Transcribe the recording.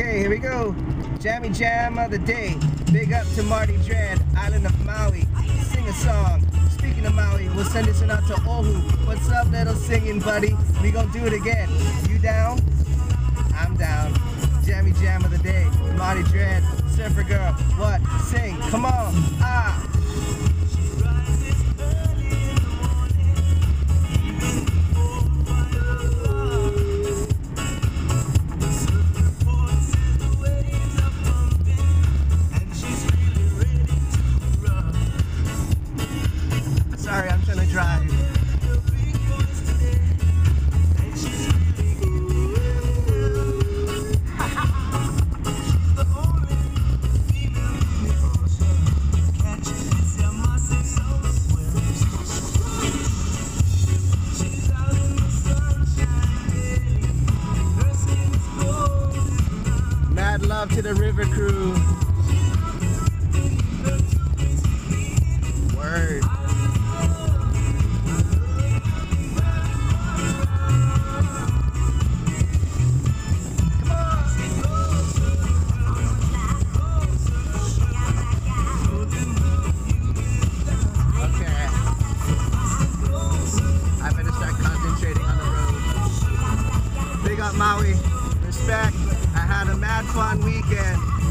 Okay, here we go. Jammie Jam of the day. Big up to Marty Dread, Island of Maui. Sing a song. Speaking of Maui, we'll send this one out to Ohu. What's up, little singing buddy? We gonna do it again. You down? I'm down. Jammie Jam of the day. Marty Dread, Surfer Girl. What? Sing. Come on. Ah. Love to the river crew. Word. Okay. I better start concentrating on the road. Big up Maui. Respect. Fun weekend.